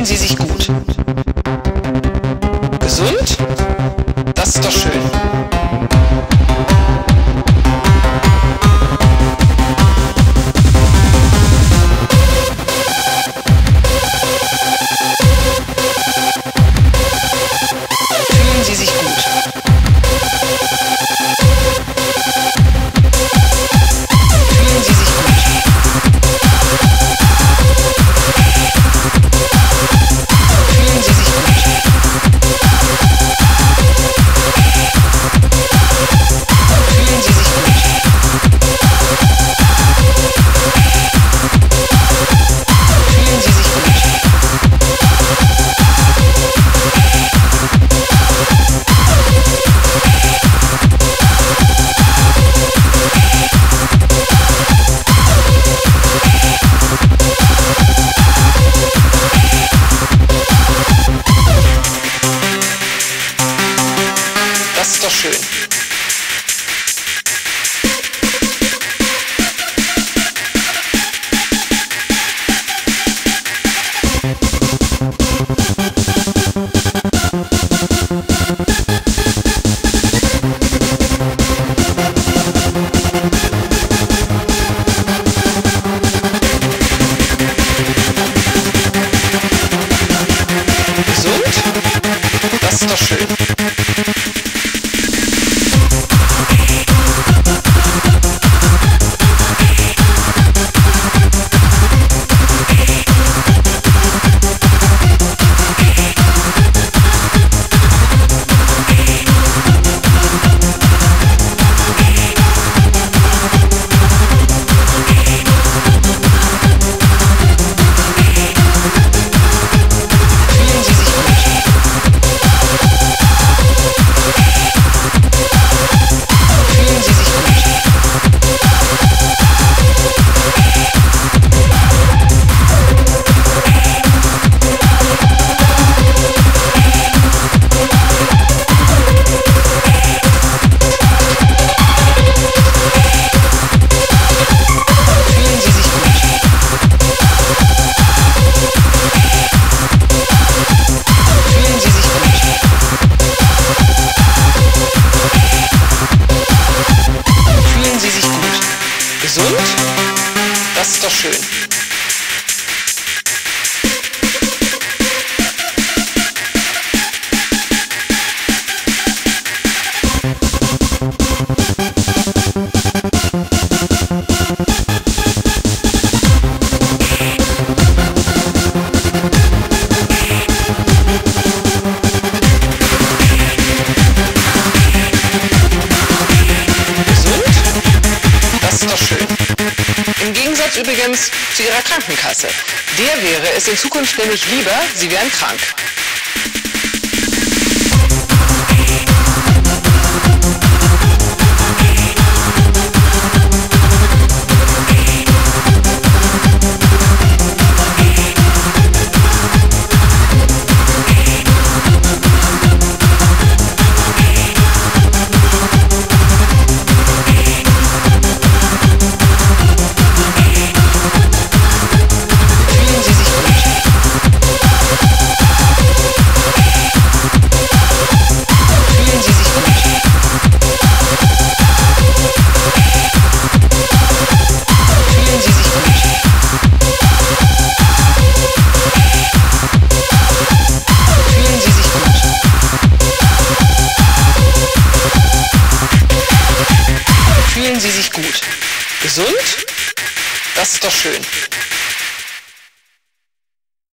Fühlen Sie sich gut? wunderschön. wunderschön. Gegensatz übrigens zu Ihrer Krankenkasse. Der wäre es in Zukunft nämlich lieber, Sie wären krank. fühlen Sie sich gut? Gesund? Das ist doch schön.